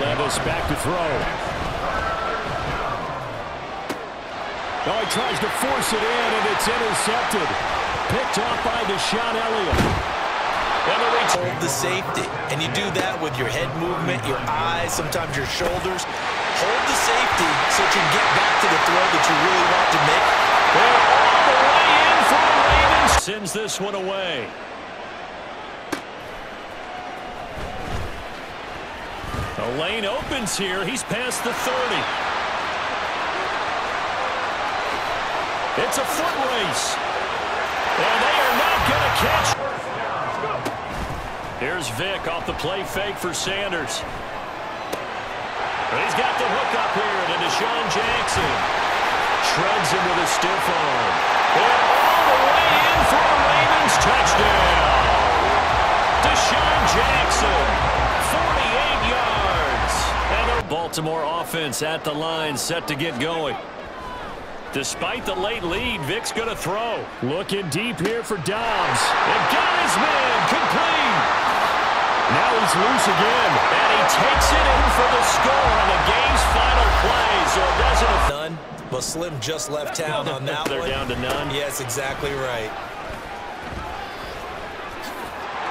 Levis back to throw. Oh, he tries to force it in, and it's intercepted. Picked off by DeShon Elliott. And the reach. Hold the safety. And you do that with your head movement, your eyes, sometimes your shoulders. Hold the safety so that you can get back to the throw that you really want to make. And all the way in for the Ravens. Sends this one away. The lane opens here. He's past the 30. It's a foot race. And they are not going to catch. Here's Vick off the play fake for Sanders. He's got the hook up here to DeSean Jackson. Shreds him with a stiff arm. And all the way in for a Ravens touchdown. DeSean Jackson, 48 yards. And Baltimore offense at the line set to get going. Despite the late lead, Vick's going to throw. Looking deep here for Dobbs. And got his man complete. Now he's loose again. And he takes it in for the score on the game's final play. So it doesn't... None. Well, Slim just left town on that They're one. down to none. Yes, exactly right.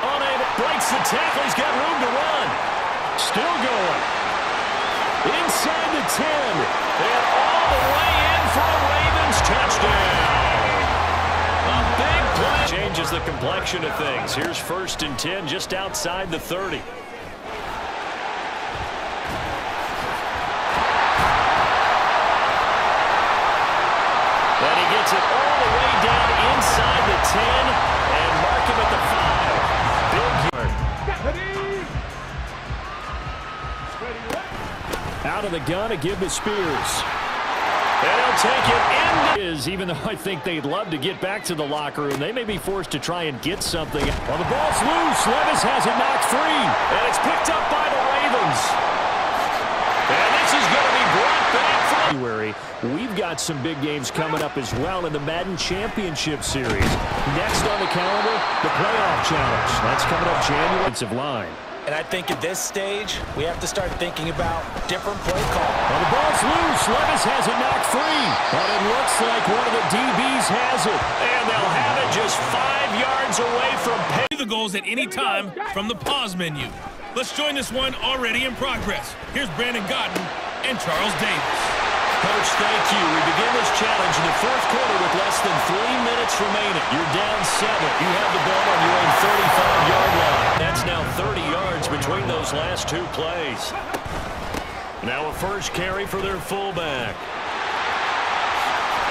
Unable. Breaks the tackle. He's got room to run. Still going. Inside the 10. And all the way in for a Ravens touchdown. A big play. Changes the complexion of things. Here's first and 10 just outside the 30. Out of the gun to give to Spears. And he'll take it in. Is even though I think they'd love to get back to the locker room, they may be forced to try and get something. Well, the ball's loose. Levis has it knocked free. And it's picked up by the Ravens. And this is going to be brought back from January. We've got some big games coming up as well in the Madden Championship Series. Next on the calendar, the Playoff Challenge. That's coming up January. Offensive line. And I think at this stage, we have to start thinking about different play call. Well, the ball's loose. Levis has it knocked free. But it looks like one of the DBs has it. And they'll have it just five yards away from pay. the goals at any time from the pause menu. Let's join this one already in progress. Here's Brandon Gaudin and Charles Davis. Coach, thank you. We begin this challenge in the fourth quarter with less than three minutes remaining. You're down seven. You have the ball on your own 35-yard line. That's now 30 yards between those last two plays. Now a first carry for their fullback.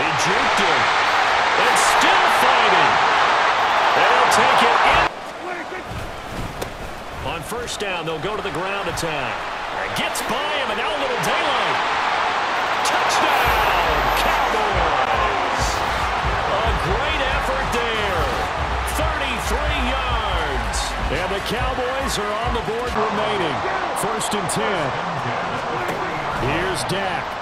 He juked him. And still fighting. They'll take it in. On first down, they'll go to the ground attack. Gets by him, and now a little daylight. And the Cowboys are on the board remaining. First and 10. Here's Dak.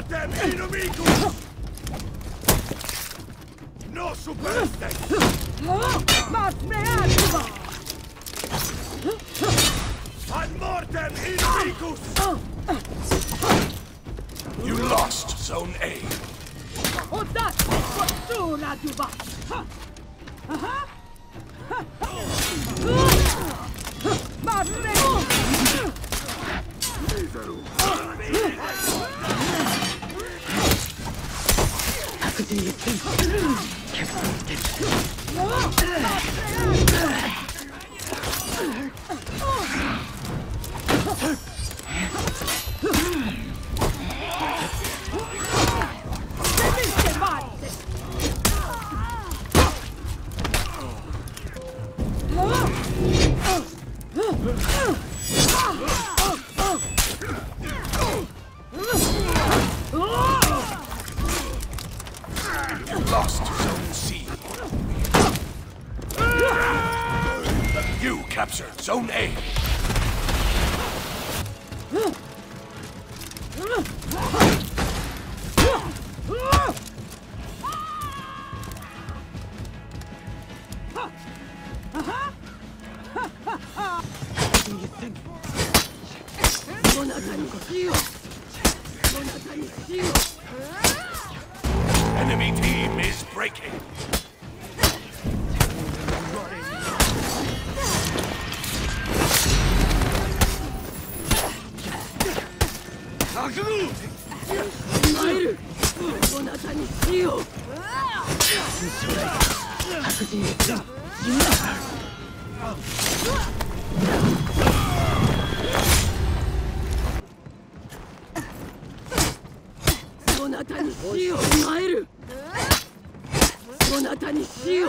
Ad mortem inamicus! No superste! Mas me arriva! Ad mortem inamicus! You lost Zone A. Udate fortuna di Bar! Mas me... Venite, Oh! Captured Zone A. Enemy team is breaking. 覚悟参るなたに死を将来白人へ死そなたに死を参るそなたに死を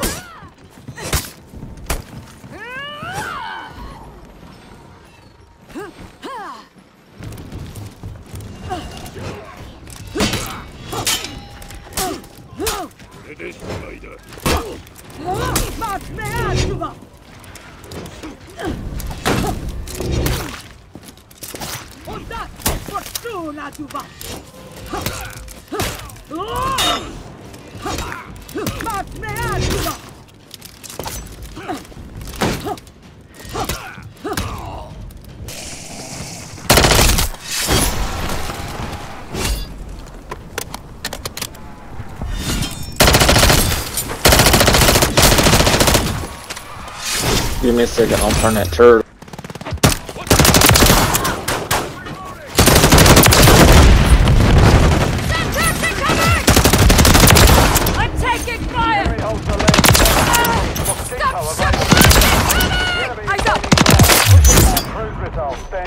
Fortuna me attuva! You missed an alternate turret. Fire! Stop! Stop! Stop! Eyes up!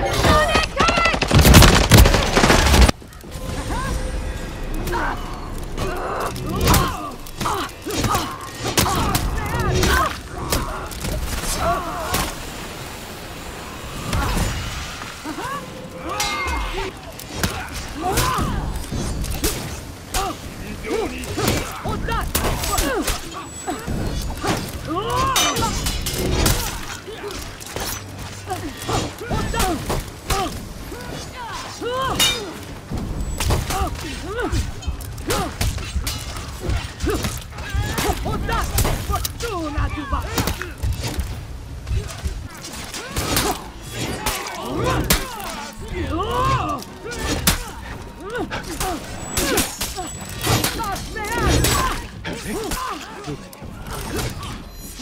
Fortuna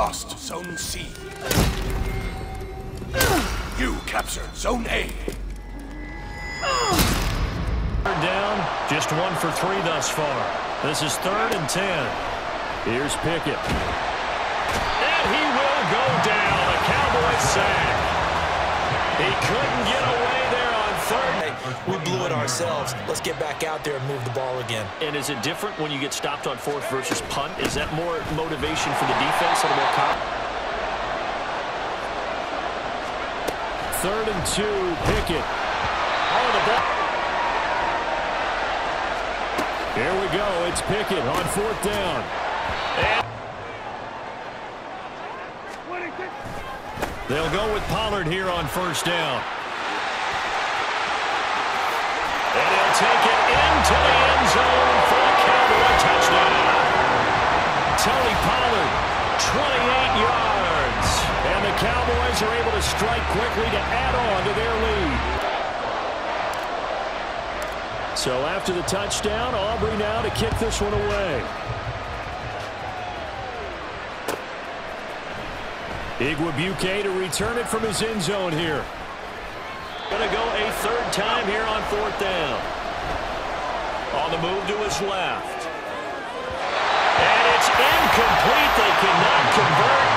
Lost Zone C. You captured Zone A. Third down, just one for three thus far. This is third and ten. Here's Pickett. And he will go down. A Cowboy sack. He couldn't get away there third. We blew it ourselves. Let's get back out there and move the ball again. And is it different when you get stopped on fourth versus punt? Is that more motivation for the defense and more con- Third and two, Pickett. On the ball. Here we go. It's Pickett on fourth down. And They'll go with Pollard here on first down. And he'll take it into the end zone for a Cowboy touchdown. Tony Pollard, 28 yards. And the Cowboys are able to strike quickly to add on to their lead. So after the touchdown, Aubrey now to kick this one away. Igwebuike to return it from his end zone here. To go time here on fourth down. On the move to his left. And it's incomplete. They cannot convert.